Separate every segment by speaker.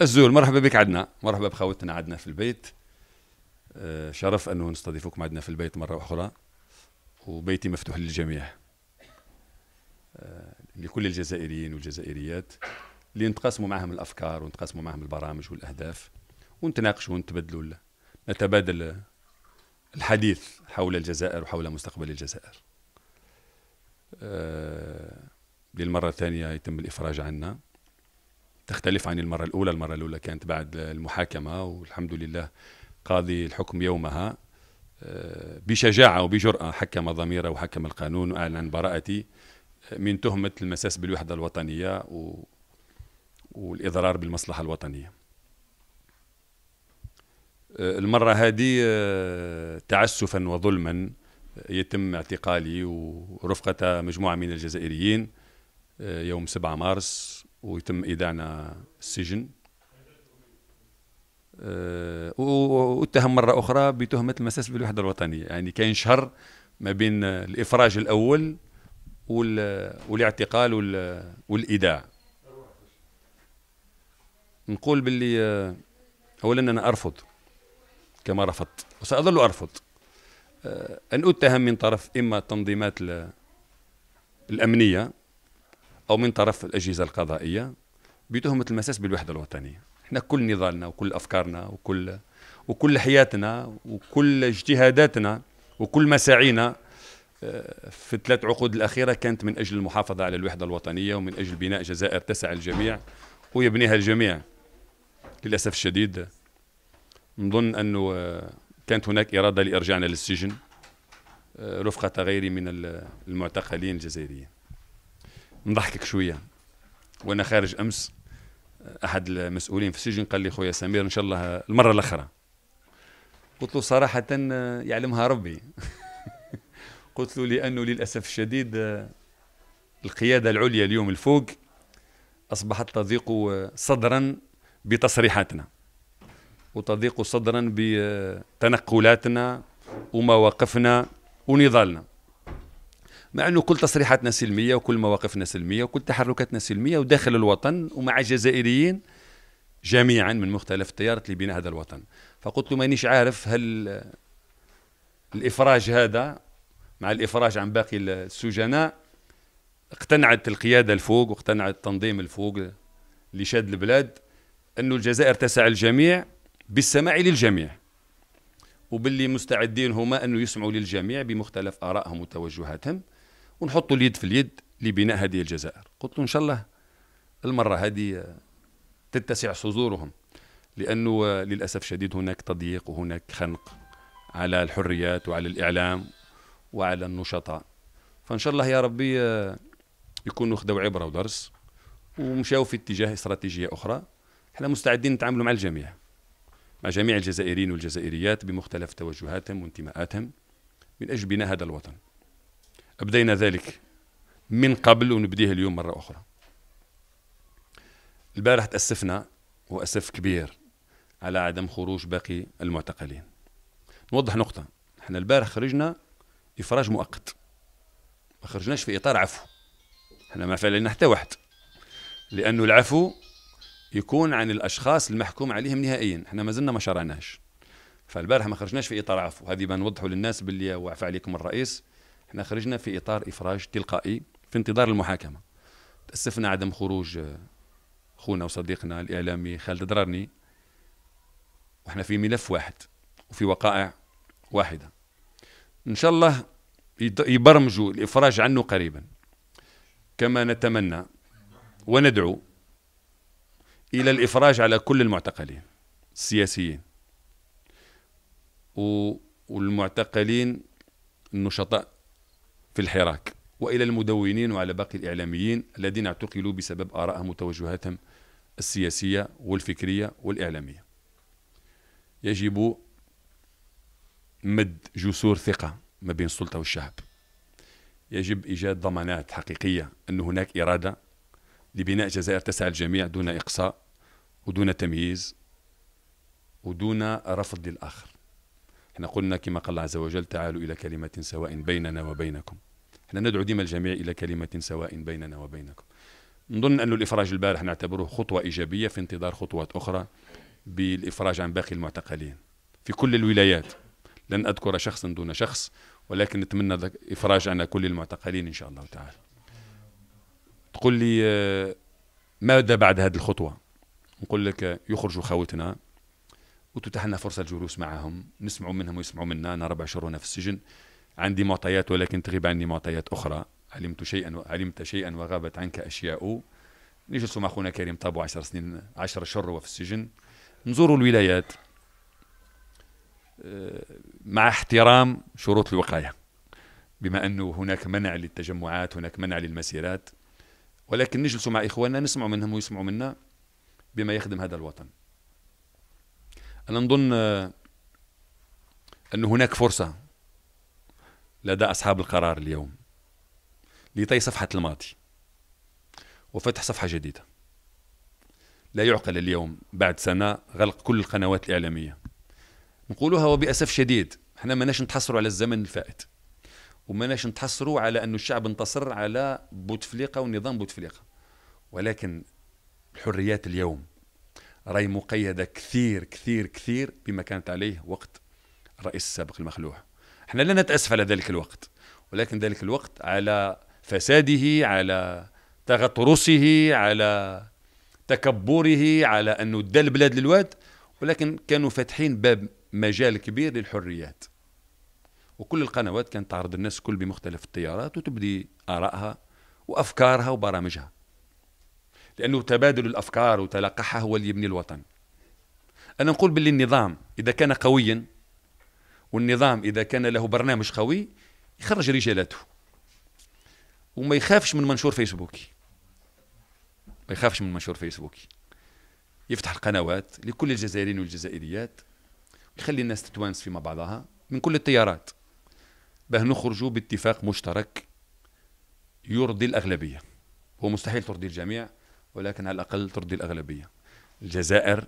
Speaker 1: الزول مرحبا بك عندنا مرحبا بخوتنا عندنا في البيت. آه، شرف أنه نستضيفكم عندنا في البيت مرة أخرى. وبيتي مفتوح للجميع. آه، لكل الجزائريين والجزائريات اللي نتقاسموا معهم الأفكار ونتقاسموا معهم البرامج والأهداف ونتناقشوا ونتبادلوا نتبادل الحديث حول الجزائر وحول مستقبل الجزائر. آه، للمرة الثانية يتم الإفراج عنا. تختلف عن المرة الأولى. المرة الأولى كانت بعد المحاكمة والحمد لله قاضي الحكم يومها آه، بشجاعة وبجرأة حكم ضميره وحكم القانون وأعلن براءتي من تهمة المساس بالوحدة الوطنية و... والإضرار بالمصلحة الوطنية. آه، المرة هذه آه، تعسفا وظلما يتم اعتقالي ورفقة مجموعة من الجزائريين يوم 7 مارس ويتم إيداعنا السجن. آه، واتهم مرة أخرى بتهمة المساس بالوحدة الوطنية. يعني كاين شهر ما بين الإفراج الأول والاعتقال والإيداع نقول باللي آه، أولا أنا أرفض كما رفضت وسأظل أرفض آه، أن أتهم من طرف إما التنظيمات الأمنية أو من طرف الأجهزة القضائية بتهمة المساس بالوحدة الوطنية. إحنا كل نضالنا وكل أفكارنا وكل وكل حياتنا وكل اجتهاداتنا وكل مساعينا آه، في الثلاث عقود الأخيرة كانت من أجل المحافظة على الوحدة الوطنية ومن أجل بناء جزائر تسع الجميع ويبنيها الجميع. للأسف الشديد نظن أنه آه، كانت هناك إرادة لإرجاعنا للسجن آه، رفقة غيري من المعتقلين الجزائريين. نضحكك شوية. وأنا خارج أمس أحد المسؤولين في السجن قال لي خويا سمير إن شاء الله المرة الاخرى قلت له صراحة يعلمها ربي. قلت له لأنه للأسف الشديد القيادة العليا اليوم الفوق أصبحت تضيق صدرا بتصريحاتنا وتضيق صدرا بتنقلاتنا ومواقفنا ونضالنا. مع أنه كل تصريحاتنا سلمية وكل مواقفنا سلمية وكل تحركاتنا سلمية وداخل الوطن ومع جزائريين جميعا من مختلف التيارات لبناء هذا الوطن. فقلت له مانيش عارف هل الإفراج هذا مع الإفراج عن باقي السجناء اقتنعت القيادة الفوق واقتنعت التنظيم الفوق اللي شاد البلاد أنه الجزائر تسع الجميع بالسماع للجميع وباللي مستعدين هما أنه يسمعوا للجميع بمختلف آرائهم وتوجهاتهم. ونحطوا اليد في اليد لبناء هذه الجزائر. قلت له إن شاء الله المرة هذه تتسع صدورهم لأنه للأسف الشديد هناك تضييق وهناك خنق على الحريات وعلى الإعلام وعلى النشطاء. فإن شاء الله يا ربي يكونوا خذوا عبرة ودرس ومشاو في اتجاه استراتيجية أخرى. إحنا مستعدين نتعاملوا مع الجميع مع جميع الجزائريين والجزائريات بمختلف توجهاتهم وانتماءاتهم من أجل بناء هذا الوطن. أبدينا ذلك من قبل ونبديه اليوم مرة أخرى. البارح تأسفنا وأسف كبير على عدم خروج باقي المعتقلين. نوضح نقطة إحنا البارح خرجنا إفراج مؤقت. ما خرجناش في إطار عفو. إحنا ما فعلنا حتى واحد. لأنه العفو يكون عن الأشخاص المحكوم عليهم نهائيا. إحنا ما زلنا ما شرعناش. فالبارح ما خرجناش في إطار عفو. هذه بنوضحوا للناس باللي وعفى عليكم الرئيس. إحنا خرجنا في إطار إفراج تلقائي في انتظار المحاكمة. تأسفنا عدم خروج أخونا وصديقنا الإعلامي خالد درارني. وإحنا في ملف واحد وفي وقائع واحدة. إن شاء الله يبرمجوا الإفراج عنه قريبا. كما نتمنى وندعو إلى الإفراج على كل المعتقلين السياسيين. والمعتقلين النشطاء في الحراك وإلى المدونين وعلى باقي الإعلاميين الذين اعتقلوا بسبب آرائهم وتوجهاتهم السياسية والفكرية والإعلامية. يجب مد جسور ثقة ما بين السلطة والشعب. يجب إيجاد ضمانات حقيقية أن هناك إرادة لبناء جزائر تسعى الجميع دون إقصاء ودون تمييز ودون رفض للآخر. إحنا قلنا كما قال الله عز وجل تعالوا إلى كلمة سواء بيننا وبينكم. إحنا ندعو ديما الجميع إلى كلمة سواء بيننا وبينكم. نظن أن الإفراج البارح نعتبره خطوة إيجابية في انتظار خطوات أخرى بالإفراج عن باقي المعتقلين. في كل الولايات. لن أذكر شخصا دون شخص ولكن نتمنى إفراج عن كل المعتقلين إن شاء الله تعالى. تقول لي آه، ماذا بعد هذه الخطوة؟ نقول لك يخرجوا خوتنا. وتتاح لنا فرصة الجلوس معهم. نسمع منهم ويسمعوا منا. أنا ربع شهور في السجن. عندي معطيات ولكن تغيب عني معطيات أخرى. علمت شيئا علمت شيئا وغابت عنك أشياء. نجلس مع أخونا كريم طابو عشر سنين عشر شهور وفي السجن. نزوروا الولايات. آه، مع احترام شروط الوقاية. بما أنه هناك منع للتجمعات هناك منع للمسيرات. ولكن نجلس مع إخواننا نسمع منهم ويسمعوا منا بما يخدم هذا الوطن. أنا نظن آه، أن هناك فرصة لدى أصحاب القرار اليوم لطي صفحة الماضي وفتح صفحة جديدة. لا يعقل اليوم بعد سنة غلق كل القنوات الإعلامية. نقولها وبأسف شديد إحنا ما نتحصروا على الزمن الفائت وما نتحصروا على أن الشعب انتصر على بوتفليقة ونظام بوتفليقة. ولكن الحريات اليوم راهي مقيدة كثير كثير كثير بما كانت عليه وقت الرئيس السابق المخلوع. إحنا لا نتأسف على ذلك الوقت ولكن ذلك الوقت على فساده على تغطرسه على تكبره على أنه دى البلاد للواد ولكن كانوا فاتحين باب مجال كبير للحريات. وكل القنوات كانت تعرض الناس كل بمختلف التيارات وتبدي آرائها وأفكارها وبرامجها. لأنه تبادل الأفكار وتلقحها هو اللي يبني الوطن. أنا نقول باللي النظام إذا كان قويا والنظام إذا كان له برنامج قوي يخرج رجالاته. وما يخافش من منشور فيسبوكي. ما يخافش من منشور فيسبوكي. يفتح القنوات لكل الجزائريين والجزائريات يخلي الناس تتوانس فيما بعضها من كل التيارات. باه نخرجوا باتفاق مشترك يرضي الأغلبية. هو مستحيل ترضي الجميع ولكن على الأقل ترضي الأغلبية. الجزائر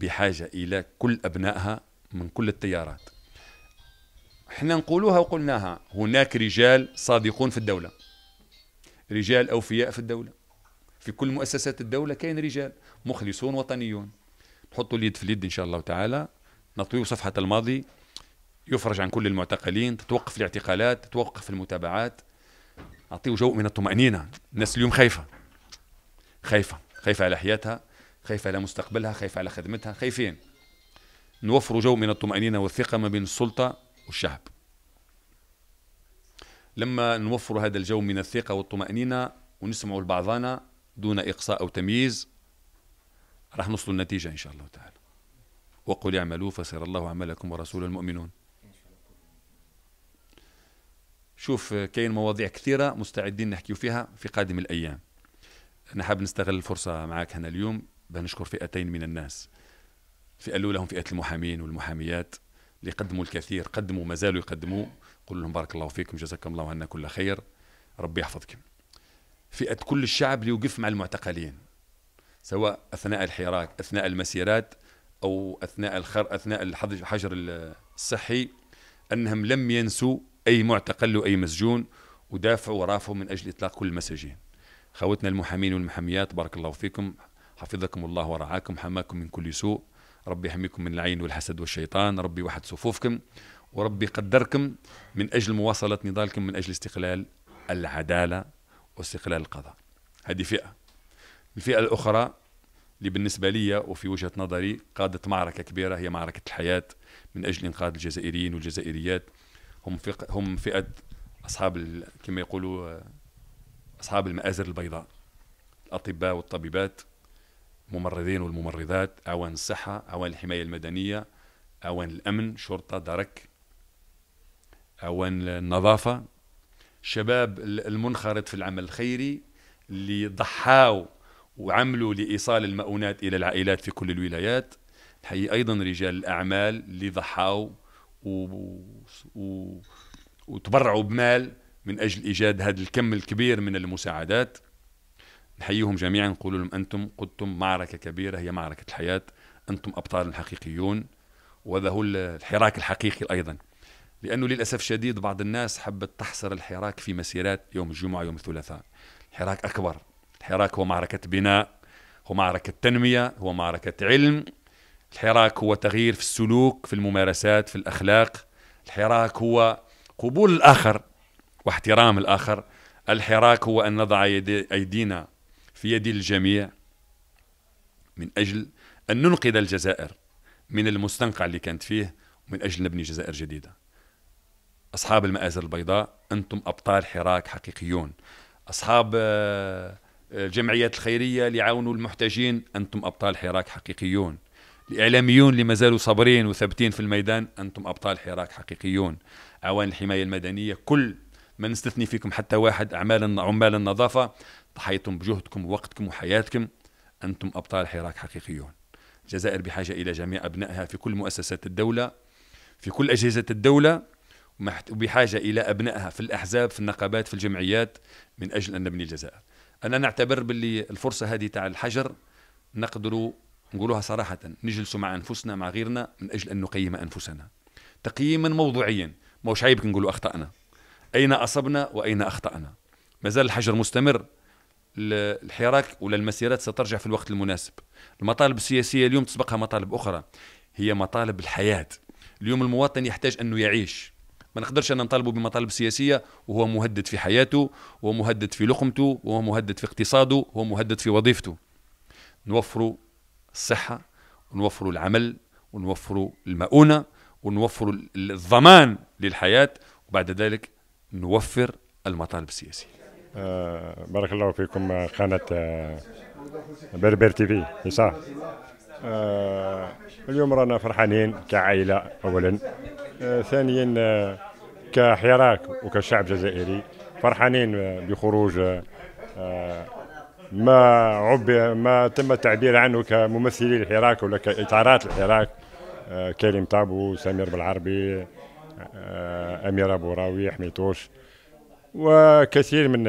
Speaker 1: بحاجة إلى كل أبنائها من كل التيارات. إحنا نقولوها وقلناها. هناك رجال صادقون في الدولة. رجال أوفياء في الدولة. في كل مؤسسات الدولة كاين رجال مخلصون وطنيون. نحطوا اليد في اليد إن شاء الله تعالى. نطوي صفحة الماضي. يفرج عن كل المعتقلين. تتوقف الاعتقالات تتوقف المتابعات. نعطيه جو من الطمأنينة. الناس اليوم خايفة. خايفة خايفة على حياتها خايفة على مستقبلها خايفة على خدمتها خايفين. نوفروا جو من الطمأنينة والثقة ما بين السلطة والشعب. لما نوفر هذا الجو من الثقة والطمأنينة ونسمعوا لبعضنا دون إقصاء أو تمييز راح نوصل النتيجة إن شاء الله تعالى. وقل اعملوا فسير الله عملكم ورسول المؤمنون. شوف كاين مواضيع كثيرة مستعدين نحكي فيها في قادم الأيام. أنا حاب نستغل الفرصة معك هنا اليوم بنشكر فئتين من الناس. فئة الأولى هم فئة المحامين والمحاميات اللي قدموا الكثير قدموا ما زالوا يقدموا. قول لهم بارك الله فيكم جزاكم الله عنا كل خير. ربي يحفظكم. فئة كل الشعب اللي يوقف مع المعتقلين سواء أثناء الحراك أثناء المسيرات أو أثناء الخر أثناء الحجر الصحي أنهم لم ينسوا أي معتقل وأي مسجون ودافعوا ورافعوا من أجل إطلاق كل المساجين. خوتنا المحامين والمحاميات بارك الله فيكم. حفظكم الله ورعاكم. حماكم من كل سوء. ربي يحميكم من العين والحسد والشيطان. ربي وحد صفوفكم. وربي قدركم من أجل مواصلة نضالكم من أجل استقلال العدالة واستقلال القضاء. هذه فئة. الفئة الأخرى اللي بالنسبة لي وفي وجهة نظري قادت معركة كبيرة هي معركة الحياة. من أجل إنقاذ الجزائريين والجزائريات. هم هم فئة أصحاب كما يقولوا أصحاب المآزر البيضاء الأطباء والطبيبات الممرضين والممرضات أعوان الصحة أعوان الحماية المدنية أعوان الأمن شرطة درك أعوان النظافة. شباب المنخرط في العمل الخيري اللي ضحاوا وعملوا لإيصال المؤونات إلى العائلات في كل الولايات. نحيي أيضا رجال الأعمال اللي ضحاوا و... و... وتبرعوا بمال من أجل إيجاد هذا الكم الكبير من المساعدات. نحييهم جميعا. نقول لهم أنتم قدتم معركة كبيرة هي معركة الحياة. أنتم أبطال حقيقيون وهذا هو الحراك الحقيقي أيضا. لأنه للأسف الشديد بعض الناس حبت تحصر الحراك في مسيرات يوم الجمعة يوم الثلاثاء. الحراك أكبر. الحراك هو معركة بناء هو معركة تنمية هو معركة علم. الحراك هو تغيير في السلوك في الممارسات في الأخلاق. الحراك هو قبول الآخر. واحترام الآخر الحراك هو أن نضع يدي أيدينا في يد الجميع من أجل أن ننقذ الجزائر من المستنقع اللي كانت فيه ومن أجل نبني جزائر جديدة. أصحاب المآزر البيضاء أنتم أبطال حراك حقيقيون. أصحاب آه، الجمعيات الخيرية اللي المحتاجين أنتم أبطال حراك حقيقيون. الإعلاميون اللي ما زالوا صابرين وثابتين في الميدان أنتم أبطال حراك حقيقيون. أعوان الحماية المدنية كل ما نستثني فيكم حتى واحد أعمال عمال النظافة ضحيتم بجهدكم ووقتكم وحياتكم. أنتم أبطال حراك حقيقيون. الجزائر بحاجة إلى جميع أبنائها في كل مؤسسات الدولة في كل أجهزة الدولة وبحاجة إلى أبنائها في الأحزاب في النقابات في الجمعيات من أجل أن نبني الجزائر. أنا نعتبر باللي الفرصة هذه تاع الحجر نقدروا نقولوها صراحة نجلسوا مع أنفسنا مع غيرنا من أجل أن نقيم أنفسنا. تقييما موضوعيا. مش عيب نقولوا أخطأنا. أين أصبنا وأين أخطأنا. ما زال الحجر مستمر. الحراك ولا المسيرات سترجع في الوقت المناسب. المطالب السياسية اليوم تسبقها مطالب أخرى هي مطالب الحياة. اليوم المواطن يحتاج أنه يعيش. ما نقدرش أن نطالبه بمطالب سياسية وهو مهدد في حياته وهو مهدد في لقمته وهو مهدد في اقتصاده وهو مهدد في وظيفته. نوفروا الصحة ونوفروا العمل ونوفروا المؤونة ونوفروا الضمان للحياة وبعد ذلك نوفر المطالب السياسية.
Speaker 2: آه بارك الله فيكم قناة آه بربر تي في يسار آه اليوم رانا فرحانين كعائلة أولا. آه ثانيا آه كحراك وكشعب جزائري. فرحانين بخروج آه ما عب ما تم التعبير عنه كممثلي الحراك ولا كإطارات الحراك. آه كريم طابو سمير بالعربي آه أمير أبو راوي حميتوش وكثير من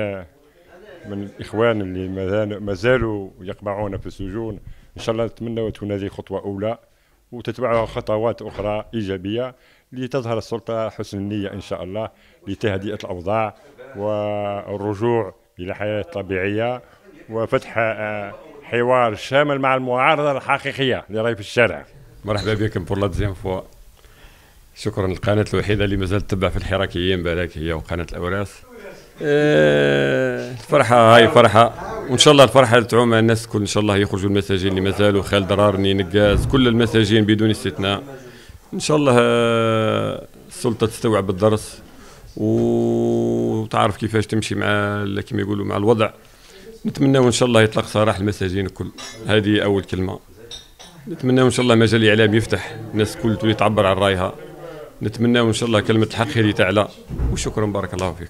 Speaker 2: من الإخوان اللي ما زالوا يقبعون في السجون. إن شاء الله نتمنى تكون هذه خطوة أولى وتتبعها خطوات أخرى إيجابية لتظهر السلطة حسن النية إن شاء الله لتهدئة الأوضاع والرجوع إلى حياة طبيعية وفتح آه، حوار شامل مع المعارضة الحقيقية اللي في الشارع.
Speaker 3: مرحبا بكم pour la deuxième fois. شكرا. للقناه الوحيدة اللي مازالت تتبع في الحراكيين بالك هي وقناه الاوراس الفرحة آه، هاي فرحة. وإن شاء الله الفرحة تعم الناس الكل إن شاء الله يخرجوا المساجين اللي مازالوا خالد درارني نقاز كل المساجين بدون استثناء. إن شاء الله آه، السلطة تستوعب الدرس وتعرف كيفاش تمشي مع كما يقولوا مع الوضع. نتمنى إن شاء الله يطلق سراح المساجين الكل. هذه أول كلمة. نتمنى إن شاء الله مجال الاعلام يفتح. الناس الكل تعبر عن رأيها. نتمنى إن شاء الله كلمة الحق هذه تعلى. وشكرا بارك الله فيك.